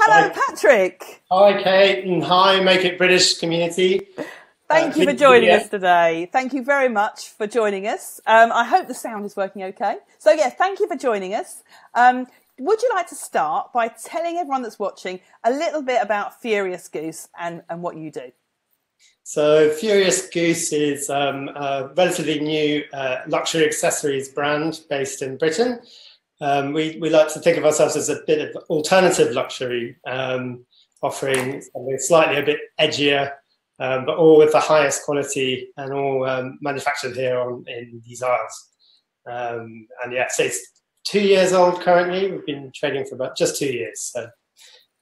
Hello, hi. Patrick. Hi, Kate, and hi, Make It British community. Thank uh, you for joining us today. Thank you very much for joining us. Um, I hope the sound is working okay. So, yeah, thank you for joining us. Um, would you like to start by telling everyone that's watching a little bit about Furious Goose and, and what you do? So, Furious Goose is um, a relatively new uh, luxury accessories brand based in Britain. Um, we, we like to think of ourselves as a bit of alternative luxury, um, offering something slightly a bit edgier, um, but all with the highest quality and all um, manufactured here on in these isles. Um, and yeah, so it's two years old currently. We've been trading for about just two years. So,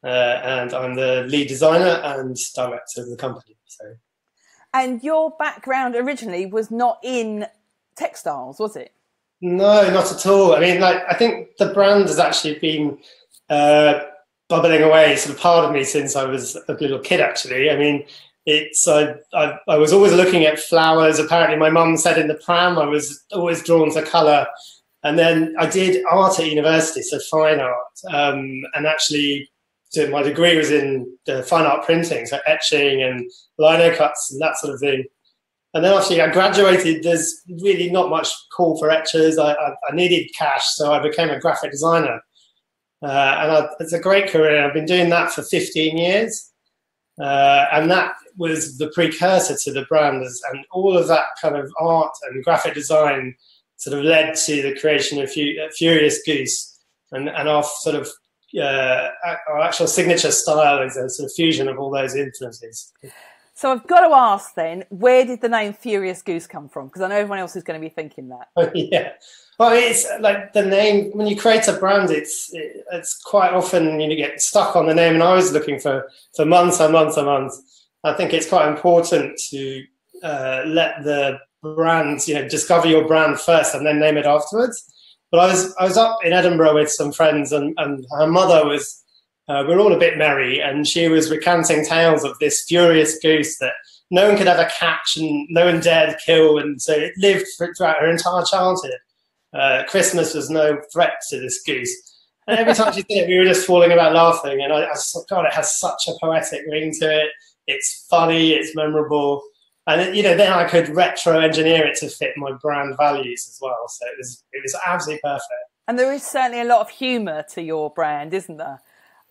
uh, and I'm the lead designer and director of the company. So, and your background originally was not in textiles, was it? No, not at all. I mean, like I think the brand has actually been uh, bubbling away, sort of part of me since I was a little kid. Actually, I mean, it's I, I, I was always looking at flowers. Apparently, my mum said in the pram I was always drawn to colour, and then I did art at university, so fine art, um, and actually. So my degree was in the fine art printing, so etching and lino cuts and that sort of thing. And then after I graduated, there's really not much call for etchers. I, I, I needed cash, so I became a graphic designer. Uh, and I, it's a great career. I've been doing that for 15 years. Uh, and that was the precursor to the brand. And all of that kind of art and graphic design sort of led to the creation of Furious Goose. And, and our sort of uh, our actual signature style is a sort of fusion of all those influences. So I've got to ask then, where did the name Furious Goose come from? Because I know everyone else is going to be thinking that. Oh, yeah. Well, it's like the name, when you create a brand, it's it's quite often you get stuck on the name. And I was looking for, for months and months and months. I think it's quite important to uh, let the brand, you know, discover your brand first and then name it afterwards. But I was I was up in Edinburgh with some friends, and, and her mother was uh, we are all a bit merry, and she was recounting tales of this furious goose that no one could ever catch and no one dared kill, and so it lived throughout her entire childhood. Uh, Christmas was no threat to this goose. And every time she did it, we were just falling about laughing. And I, I thought, God, it has such a poetic ring to it. It's funny, it's memorable. And you know, then I could retro engineer it to fit my brand values as well. So it was it was absolutely perfect. And there is certainly a lot of humour to your brand, isn't there?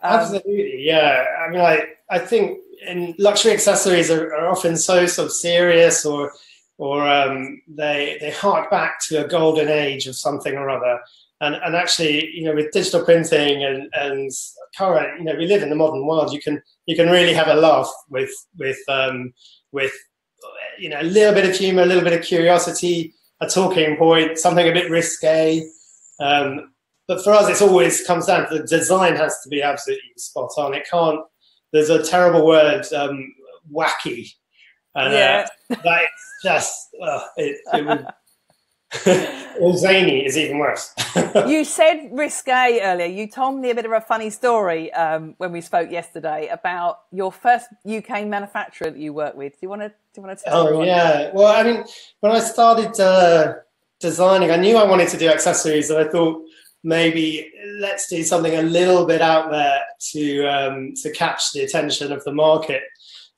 Um, Absolutely, yeah. I mean, I I think in luxury accessories are, are often so sort of serious, or or um, they they hark back to a golden age of something or other. And and actually, you know, with digital printing and and current, you know, we live in the modern world. You can you can really have a laugh with with um, with you know a little bit of humor, a little bit of curiosity, a talking point, something a bit risque. Um, but for us, it's always comes down to the design has to be absolutely spot on. It can't. There's a terrible word, um, wacky, and uh, yeah. uh, that's just uh, it, it would, or zany is even worse. you said risque earlier. You told me a bit of a funny story um, when we spoke yesterday about your first UK manufacturer that you worked with. Do you want to? Do you want to tell? Oh everyone? yeah. Well, I mean, when I started uh, designing, I knew I wanted to do accessories, and I thought maybe let's do something a little bit out there to um, to catch the attention of the market.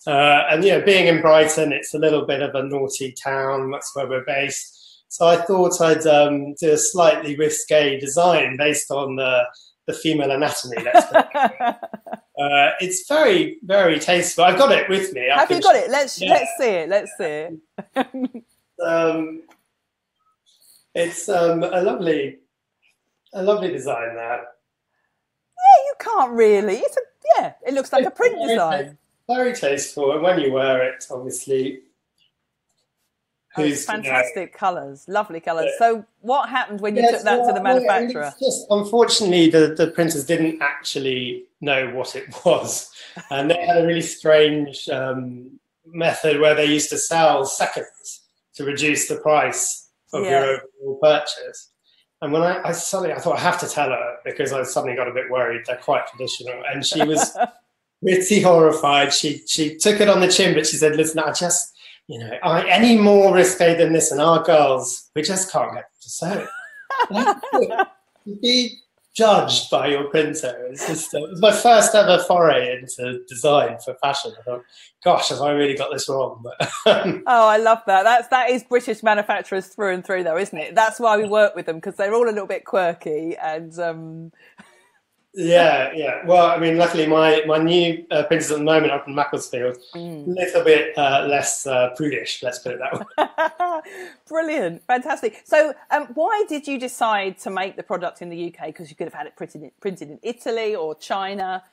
Uh, and you know, being in Brighton, it's a little bit of a naughty town. That's where we're based. So I thought I'd um, do a slightly risque design based on the the female anatomy. uh, it's very very tasteful. I've got it with me. I Have you got it? Let's yeah. let's see it. Let's see it. um, it's um, a lovely a lovely design that. Yeah, you can't really. It's a yeah. It looks like it's a print very, design. Very tasteful, and when you wear it, obviously. Oh, it's fantastic colours, lovely colours. Yeah. So, what happened when you yes, took that to the manufacturer? just unfortunately, the, the printers didn't actually know what it was, and they had a really strange um, method where they used to sell seconds to reduce the price of yeah. your overall purchase. And when I, I, suddenly, I thought I have to tell her because I suddenly got a bit worried. They're quite traditional, and she was pretty horrified. She she took it on the chin, but she said, "Listen, I just, you know, I, any more risque than this, and our girls, we just can't get to sew it. judged by your printer. It's just uh, it was my first ever foray into design for fashion. I thought, gosh, have I really got this wrong? But, oh, I love that. That's that is British manufacturers through and through, though, isn't it? That's why we work with them because they're all a little bit quirky and. Um, yeah, yeah. Well, I mean, luckily my my new uh, printers at the moment up in Macclesfield, a mm. little bit uh, less uh, prudish. Let's put it that way. Brilliant, fantastic. So, um, why did you decide to make the product in the UK? Because you could have had it printed in, printed in Italy or China.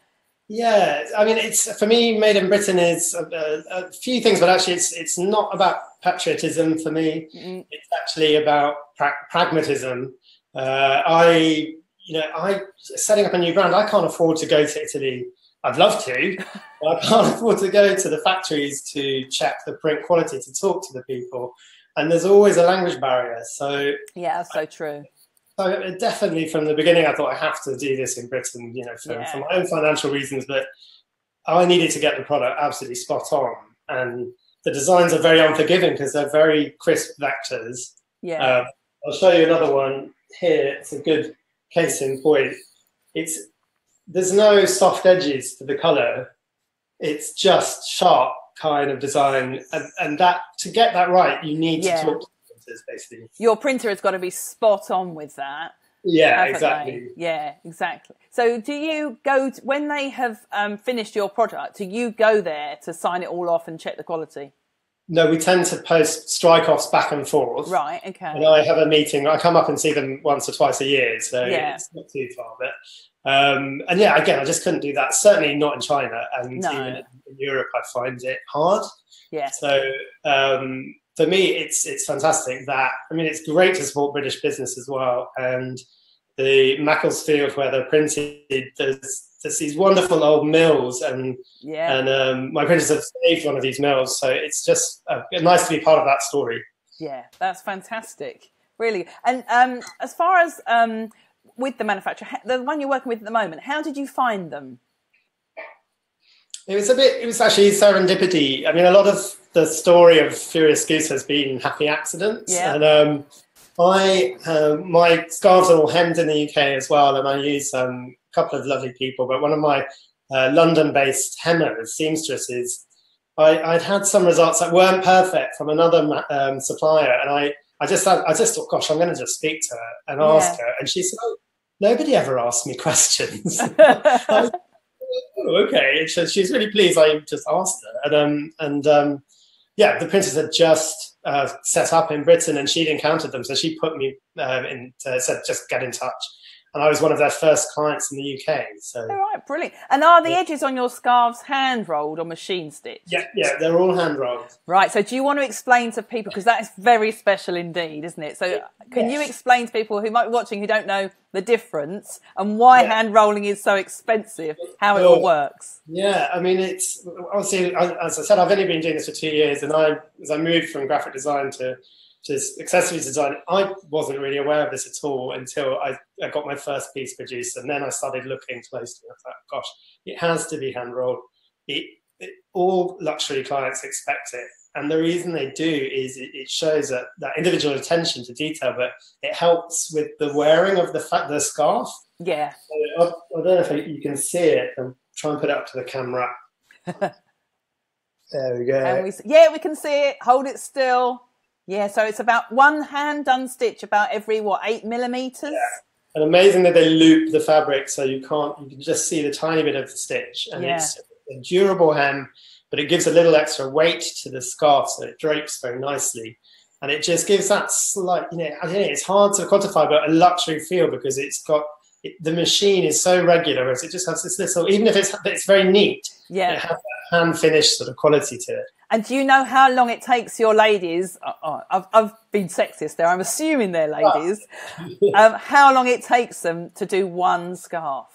Yeah, I mean, it's for me, made in Britain is a, a, a few things, but actually, it's it's not about patriotism for me. mm It's actually about pra- pragmatism. Uh, I you know, I setting up a new brand, I can't afford to go to Italy. I'd love to, but I can't afford to go to the factories to check the print quality, to talk to the people. And there's always a language barrier. So yeah, that's so true. So uh, definitely from the beginning, I thought I have to do this in Britain, you know, for, yeah. for my own financial reasons, but I needed to get the product absolutely spot on. And the designs are very unforgiving because they're very crisp vectors. Yeah. Uh, I'll show you another one here. It's a good case in point, it's there's no soft edges to the color. It's just sharp kind of design, and, and that to get that right, you need yeah. to talk to printers basically. Your printer has got to be spot on with that. Yeah, exactly. They? Yeah, exactly. So, do you go to, when they have um, finished your product? Do you go there to sign it all off and check the quality? No, we tend to post strike offs back and forth. Right, okay. And I have a meeting. I come up and see them once or twice a year, so yeah. it's not too far. But um, and yeah, again, I just couldn't do that. Certainly not in China, and no. even in Europe, I find it hard. Yeah. So um, for me, it's it's fantastic that I mean, it's great to support British business as well, and the Macclesfield where they're printed. There's there's these wonderful old mills, and yeah. and um, my printers have saved one of these mills, so it's just uh, nice to be part of that story. Yeah, that's fantastic, really. And um, as far as um, with the manufacturer, the one you're working with at the moment, how did you find them? It was a bit. It was actually serendipity. I mean, a lot of the story of Furious Goose has been happy accidents, yeah. and um, I um, my scarves are all hemmed in the UK as well, and I use um, couple of lovely people, but one of my uh, London-based hemmers, seamstresses, I, would had some results that weren't perfect from another um, supplier, and I, I just, I just thought, gosh, I'm going to just speak to her and ask yeah. her, and she said, oh, nobody ever asked me questions. oh, okay, she's really pleased I just asked her, and um, and um, yeah, the princess had just uh, set up in Britain, and she'd encountered them, so she put me um, in, uh, said just get in touch and I was one of their first clients in the UK. So, all right, brilliant. And are the yeah. edges on your scarves hand rolled or machine stitched? Yeah, yeah, they're all hand rolled. Right. So, do you want to explain to people because that is very special indeed, isn't it? So, can yes. you explain to people who might be watching who don't know the difference and why yeah. hand rolling is so expensive, how it all works? Yeah, I mean, it's obviously as I said, I've only been doing this for two years, and I as I moved from graphic design to just accessories design. I wasn't really aware of this at all until I, I got my first piece produced, and then I started looking closely. I thought, gosh, it has to be hand rolled. It, it, all luxury clients expect it, and the reason they do is it, it, shows that, that individual attention to detail, but it helps with the wearing of the fa- the scarf. Yeah. So I, I, don't know if you can see it. and try and put it up to the camera. there we go. We, yeah, we can see it. Hold it still. Yeah, so it's about one hand done stitch about every what eight millimeters. Yeah. And amazing that they loop the fabric so you can't you can just see the tiny bit of the stitch, and yeah. it's a durable hem, but it gives a little extra weight to the scarf, so it drapes very nicely, and it just gives that slight you know I don't know it's hard to quantify, but a luxury feel because it's got it, the machine is so regular, as it just has this little even if it's it's very neat, yeah, it has that hand finished sort of quality to it. And do you know how long it takes your ladies? Uh, I've, I've, been sexist there. I'm assuming they're ladies. um, how long it takes them to do one scarf?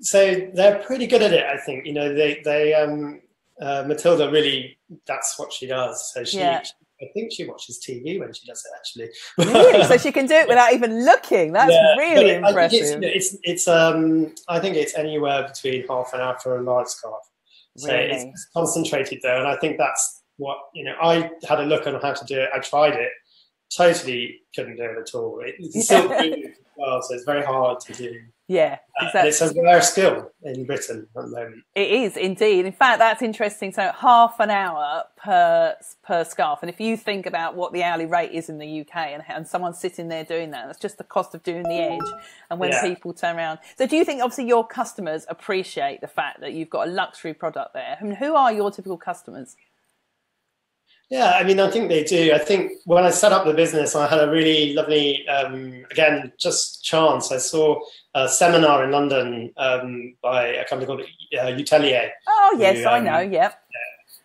so they're pretty good at it, I think. You know, they they um, uh, Matilda really that's what she does. So she, yeah. she, I think she watches TV when she does it actually. really? So she can do it without even looking. That's yeah, really impressive. It's, it's, it's um I think it's anywhere between half an hour for a large scarf. So really? it's concentrated there, and I think that's what you know. I had a look on how to do it. I tried it, totally couldn't do it at all. It, well, so it's very hard to do. Yeah, exactly. Uh, it's a rare skill in Britain at the moment. It is indeed. In fact, that's interesting. So half an hour per per scarf, and if you think about what the hourly rate is in the UK, and, and someone's sitting there doing that, that's just the cost of doing the edge. And when yeah. people turn around, so do you think obviously your customers appreciate the fact that you've got a luxury product there? I mean, who are your typical customers? Yeah, I mean, I think they do. I think when I set up the business, I had a really lovely, um, again, just chance. I saw a seminar in London um, by a company called uh, Utelier. Oh, yes, who, um, I know. Yep.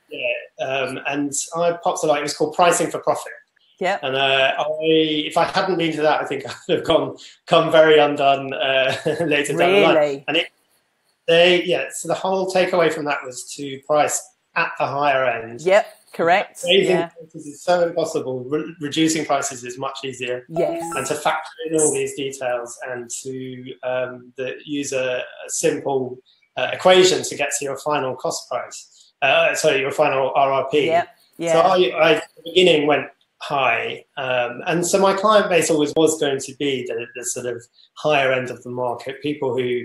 Yeah. yeah. Um, and I popped a like, it was called Pricing for Profit. Yeah. And uh, I, if I hadn't been to that, I think I would have gone come very undone uh, later down the line. And it, they, yeah. So the whole takeaway from that was to price at the higher end. Yep Correct. Raising yeah. prices is so impossible. Re- reducing prices is much easier. Yes. And to factor in all these details and to um, the, use a, a simple uh, equation to get to your final cost price. Uh, sorry, your final RRP. Yeah. Yeah. So I, I at the beginning went high, um, and so my client base always was going to be the, the sort of higher end of the market, people who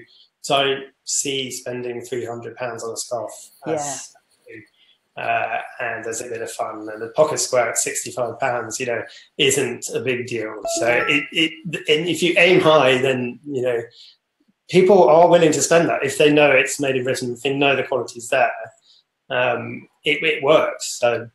don't see spending three hundred pounds on a scarf as uh, and there's a bit of fun. And the pocket square at sixty-five pounds, you know, isn't a big deal. So it, it and if you aim high, then you know people are willing to spend that if they know it's made in Britain, if they know the quality's there. Um, it, it works. So.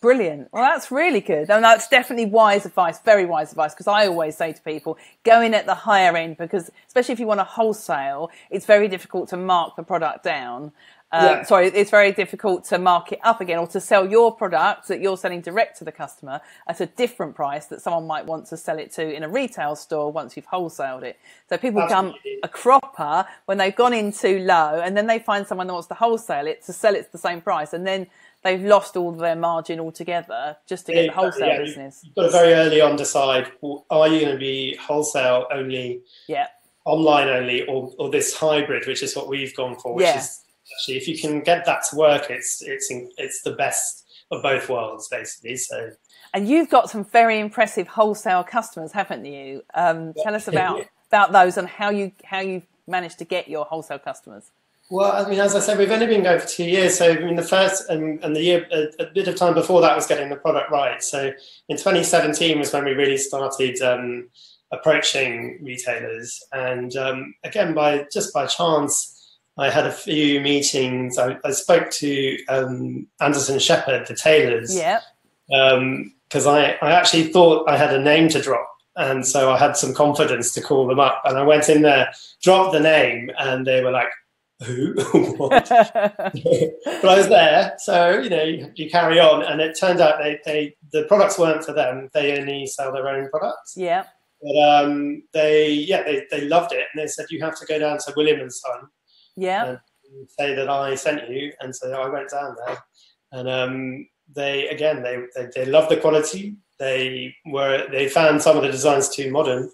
Brilliant. Well, that's really good. And that's definitely wise advice, very wise advice, because I always say to people, go in at the higher end because, especially if you want a wholesale, it's very difficult to mark the product down. Um, yeah. Sorry, it's very difficult to mark it up again or to sell your product that you're selling direct to the customer at a different price that someone might want to sell it to in a retail store once you've wholesaled it. So people Absolutely. become a cropper when they've gone in too low and then they find someone that wants to wholesale it to sell it to the same price and then they've lost all their margin altogether just to get yeah, the wholesale yeah, business. You've got to very early on decide are you going to be wholesale only, yeah, online only, or, or this hybrid, which is what we've gone for, which yeah. is actually if you can get that to work it's it's it's the best of both worlds basically so and you've got some very impressive wholesale customers haven't you um, tell us about about those and how you how you managed to get your wholesale customers well, I mean, as I said, we've only been going for two years. So, I mean, the first and, and the year, a, a, bit of time before that was getting the product right. So, in 2017 was when we really started um, approaching retailers. And um, again, by just by chance, I had a few meetings. I, I spoke to um, Anderson Sheppard, the tailors. Yeah. Because um, I, I actually thought I had a name to drop. And so I had some confidence to call them up. And I went in there, dropped the name, and they were like, who? but I was there. So, you know, you, you, carry on. And it turned out they, they the products weren't for them. They only sell their own products. Yeah. But um, they, yeah, they, they loved it. And they said, you have to go down to William and Son yeah. say that I sent you, and so I went down there, and um, they again they, they they love the quality. They were they found some of the designs too modern,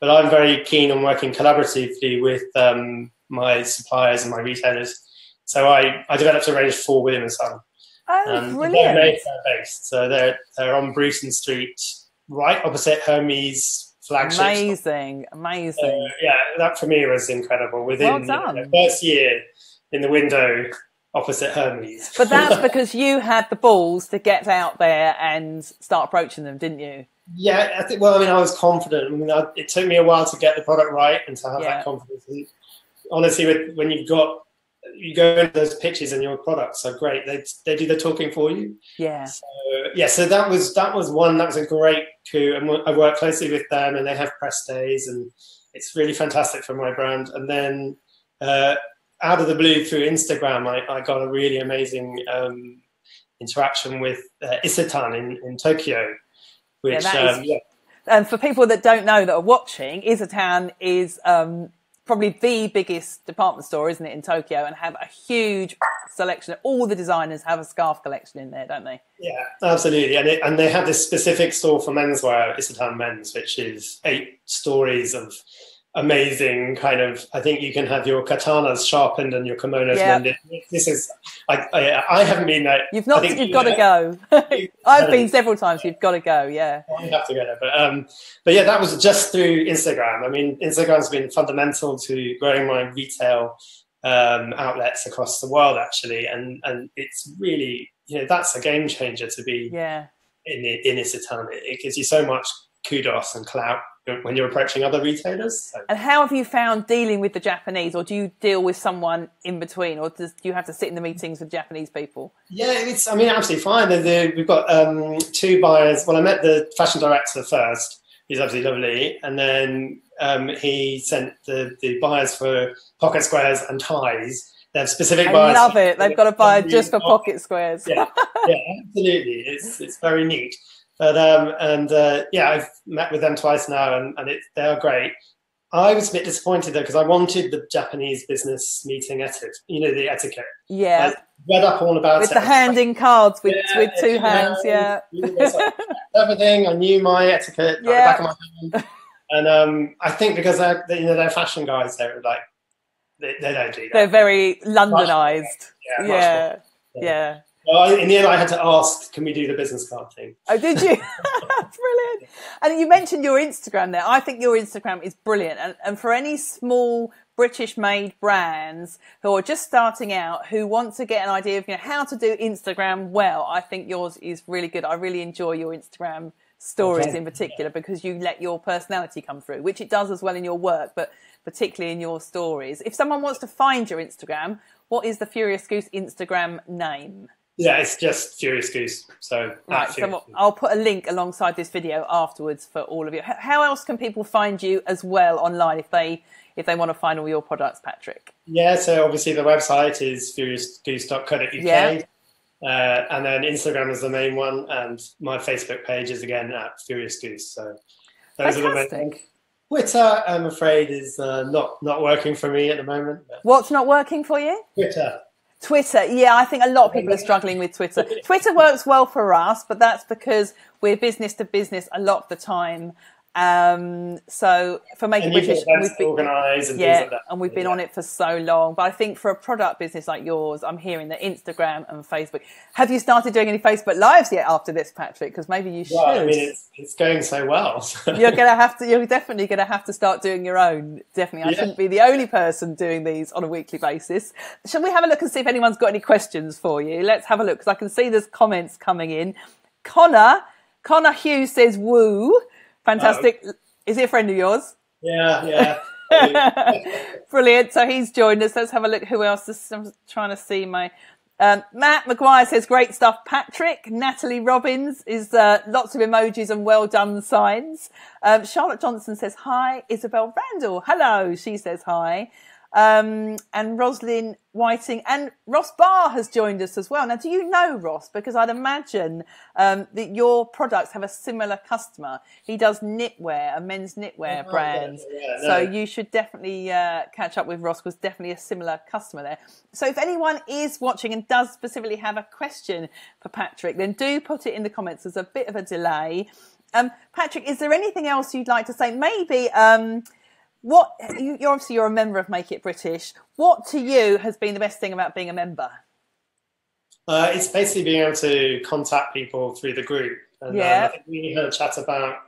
but I'm very keen on working collaboratively with um, my suppliers and my retailers. So I, I developed a range for William and Son. Oh, um, brilliant! They're based, so they're they're on Bruton Street, right opposite Hermes flagship. Amazing, amazing. Uh, yeah, that for me was incredible. Within well the first year in the window opposite Hermes. But that's because you had the balls to get out there and start approaching them, didn't you? Yeah, I think. Well, I mean, I was confident. I mean, I, it took me a while to get the product right and to have yeah. that confidence. Honestly, with, when you've got you go into those pitches and your products are great. They they do the talking for you. Yeah. So, yeah. So that was that was one. That was a great coup, and I work closely with them, and they have press days, and it's really fantastic for my brand. And then uh, out of the blue through Instagram, I, I got a really amazing um, interaction with uh, Isetan in, in Tokyo, which yeah, um, yeah. And for people that don't know that are watching, Isetan is um, probably the biggest department store, isn't it, in Tokyo, and have a huge selection. All the designers have a scarf collection in there, don't they? Yeah, absolutely. And it, and they have this specific store for menswear, Isetan Men's, which is eight stories of amazing kind of i think you can have your katanas sharpened and your kimonos mended. This is I, I, I haven't been there. You've not you've you got to go. I've been several times you've got to go yeah. I have to go there but um but yeah that was just through instagram. I mean instagram's been fundamental to growing my retail um outlets across the world actually and and it's really you know that's a game changer to be yeah. in in Isetan. It, it gives you so much kudos and clout when you're approaching other retailers. So. And how have you found dealing with the Japanese, or do you deal with someone in between, or does, do you have to sit in the meetings with Japanese people? Yeah, it's. I mean, absolutely fine. The, the, we've got um, two buyers. Well, I met the fashion director first. He's absolutely lovely, and then um, he sent the, the buyers for pocket squares and ties. They have specific I buyers. I love it. They've got a buyer just for pocket squares. yeah, yeah, absolutely. It's it's very neat. But um, and uh, yeah, I've met with them twice now, and, and it, they are great. I was a bit disappointed though because I wanted the Japanese business meeting etiquette, you know, the etiquette. Yeah. I read up all about with it. the handing cards with yeah, with two hands. Yeah. everything. I knew my etiquette. Yeah. back of my hand. And um, I think because they're you know they're fashion guys, they're like they, they don't do that. They're very Londonized. yeah. Yeah. yeah. Well, in the end, I had to ask, "Can we do the business card thing?" Oh, did you? That's brilliant. And you mentioned your Instagram there. I think your Instagram is brilliant, and, and for any small British-made brands who are just starting out, who want to get an idea of you know how to do Instagram well, I think yours is really good. I really enjoy your Instagram stories okay. in particular because you let your personality come through, which it does as well in your work, but particularly in your stories. If someone wants to find your Instagram, what is the Furious Goose Instagram name? Yeah, it's just Furious Goose. So, right, so I'll put a link alongside this video afterwards for all of you. How else can people find you as well online if they if they want to find all your products, Patrick? Yeah, so obviously the website is furiousgoose.co.uk. Yeah. Uh, and then Instagram is the main one, and my Facebook page is again at Furious Goose. So those Fantastic. are the main. Twitter, I'm afraid, is uh, not not working for me at the moment. What's not working for you? Twitter. Twitter, yeah, I think a lot of people are struggling with Twitter. Twitter works well for us, but that's because we're business to business a lot of the time. Um, so for Make It British, we've been, organised and yeah, like and we've been yeah. on it for so long. But I think for a product business like yours, I'm hearing that Instagram and Facebook. Have you started doing any Facebook lives yet after this, Patrick? Because maybe you should. Well, I mean, it's, it's going so well. you're gonna have to. You're definitely gonna have to start doing your own. Definitely, I yeah. shouldn't be the only person doing these on a weekly basis. Shall we have a look and see if anyone's got any questions for you? Let's have a look because I can see there's comments coming in. Connor. Connor Hughes says woo. Fantastic. Um, Is he a friend of yours? Yeah, yeah. Brilliant. So he's joined us. Let's have a look. Who else? I'm trying to see my. Um, Matt McGuire says great stuff. Patrick, Natalie Robbins is uh, lots of emojis and well done signs. Um, Charlotte Johnson says hi. Isabel Randall, hello. She says hi. Um, and Roslyn Whiting and Ross Barr has joined us as well. Now, do you know Ross? Because I'd imagine um, that your products have a similar customer. He does knitwear, a men's knitwear oh, brand. Yeah, no. So you should definitely uh, catch up with Ross because definitely a similar customer there. So if anyone is watching and does specifically have a question for Patrick, then do put it in the comments. There's a bit of a delay. Um, Patrick, is there anything else you'd like to say? Maybe. Um, what you, are obviously you're a member of Make It British. What to you has been the best thing about being a member? Uh, it's basically being able to contact people through the group. And, yeah. Um, I think we had a chat about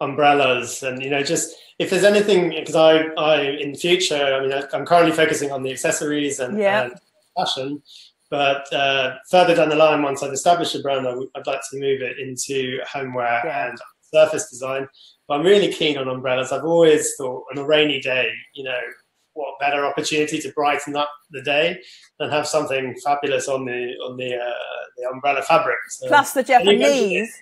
umbrellas and you know just if there's anything because I, I in future I mean I'm currently focusing on the accessories and, yeah. and fashion but uh, further down the line once I've established a brand I would like to move it into homeware yeah. and surface design but I'm really keen on umbrellas. I've always thought on a rainy day, you know, what better opportunity to brighten up the day than have something fabulous on the on the uh, the umbrella fabric. So, Plus the Japanese.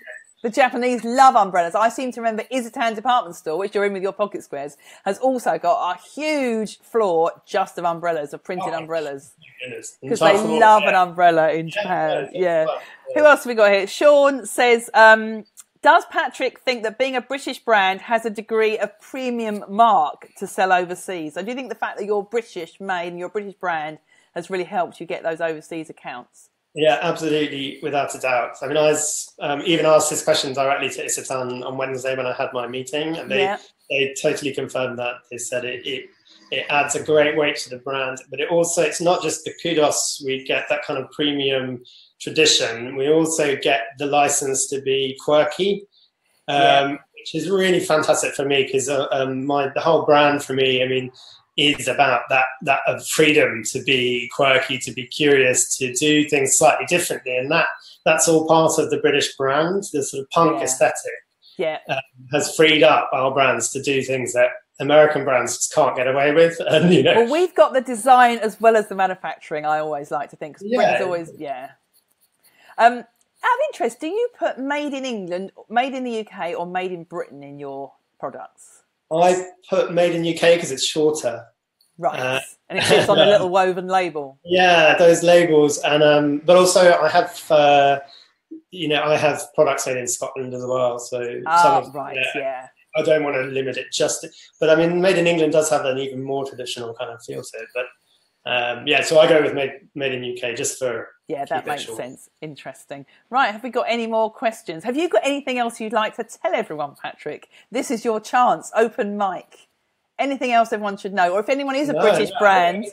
The Japanese love umbrellas. I seem to remember Isetan department store, which you're in with your pocket squares, has also got a huge floor just of umbrellas, of printed oh, umbrellas. Because they love yeah. an umbrella in Japan. Yeah. yeah. Who else have we got here? Sean says, um, does Patrick think that being a British brand has a degree of premium mark to sell overseas? So do you think the fact that you're British made and you're a British brand has really helped you get those overseas accounts? Yeah, absolutely, without a doubt. I mean, I was um, even asked this question directly to Isetan on Wednesday when I had my meeting, and they yeah. they totally confirmed that. They said it, it it adds a great weight to the brand, but it also it's not just the kudos. We get that kind of premium tradition. We also get the license to be quirky. Um, yeah which is really fantastic for me because uh, um, my the whole brand for me, I mean, is about that that of freedom to be quirky, to be curious, to do things slightly differently, and that that's all part of the British brand. The sort of punk yeah. aesthetic, yeah, um, has freed up our brands to do things that American brands just can't get away with. And you know, well, we've got the design as well as the manufacturing. I always like to think because yeah. always, yeah. Um, out of interest, do you put made in England, made in the UK, or made in Britain in your products? I put made in UK because it's shorter. Right, uh, and it sits on a little woven label. Yeah, those labels, and um, but also I have, uh, you know, I have products made in Scotland as well. So oh, of, right, yeah. yeah. I don't want to limit it just, but I mean, made in England does have an even more traditional kind of feel to it. But um, yeah, so I go with made made in UK just for yeah, that makes sense. Interesting. Right, have we got any more questions? Have you got anything else you'd like to tell everyone, Patrick? This is your chance. Open mic. Anything else everyone should know, or if anyone is a no, British no, brand.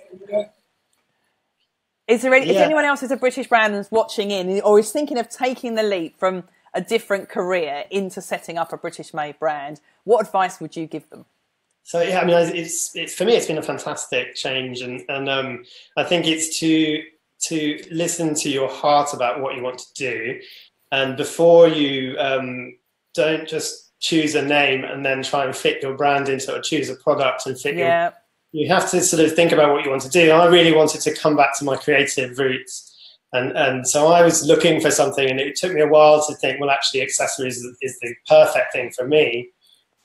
Is there any, yeah. if anyone else is a British brand and's watching in, or is thinking of taking the leap from a different career into setting up a British-made brand, what advice would you give them? So yeah, I mean, it's it's for me, it's been a fantastic change, and and um, I think it's to to listen to your heart about what you want to do, and before you um, don't just choose a name and then try and fit your brand into it, or choose a product and fit yeah. your. You have to sort of think about what you want to do. I really wanted to come back to my creative roots, and and so I was looking for something, and it took me a while to think. Well, actually, accessories is, is the perfect thing for me.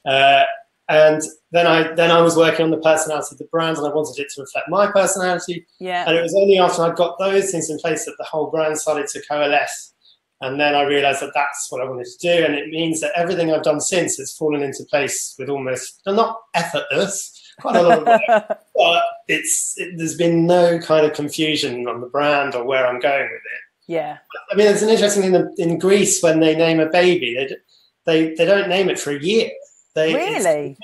Uh, and then I then I was working on the personality of the brand, and I wanted it to reflect my personality. Yeah. And it was only after I got those things in place that the whole brand started to coalesce. And then I realized that that's what I wanted to do, and it means that everything I've done since has fallen into place with almost not effortless, quite a lot of work, but it's it, there's been no kind of confusion on the brand or where I'm going with it. Yeah. I mean, it's an interesting thing in, in Greece when they name a baby, they they they don't name it for a year they, really?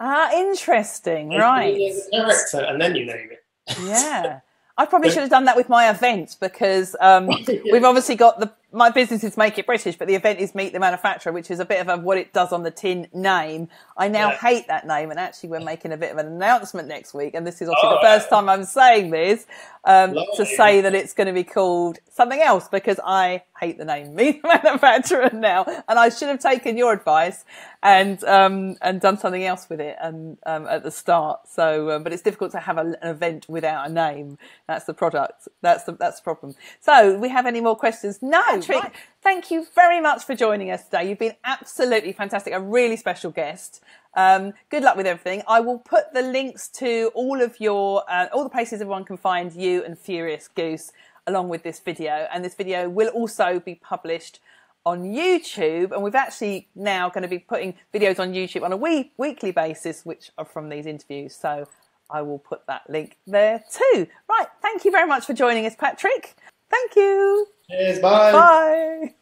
ah, interesting. Right. Character, and then you name it. yeah. I probably should have done that with my event because um, yeah. we've obviously got the my business is Make It British, but the event is Meet the Manufacturer, which is a bit of a what it does on the tin name. I now yeah. hate that name, and actually we're making a bit of an announcement next week, and this is obviously oh, the first time I'm saying this um, to say that it's going to be called something else because I hate the name Meet the Manufacturer now, and I should have taken your advice and um, and done something else with it and um, at the start. So, um, but it's difficult to have a, an event without a name. That's the product. That's the that's the problem. So, we have any more questions? No. Patrick, right. thank you very much for joining us today. You've been absolutely fantastic, a really special guest. Um, good luck with everything. I will put the links to all of your, uh, all the places everyone can find you and Furious Goose along with this video. And this video will also be published on YouTube. And we've actually now going to be putting videos on YouTube on a week, weekly basis, which are from these interviews. So I will put that link there too. Right. Thank you very much for joining us, Patrick. Thank you. Cheers. Bye. Bye.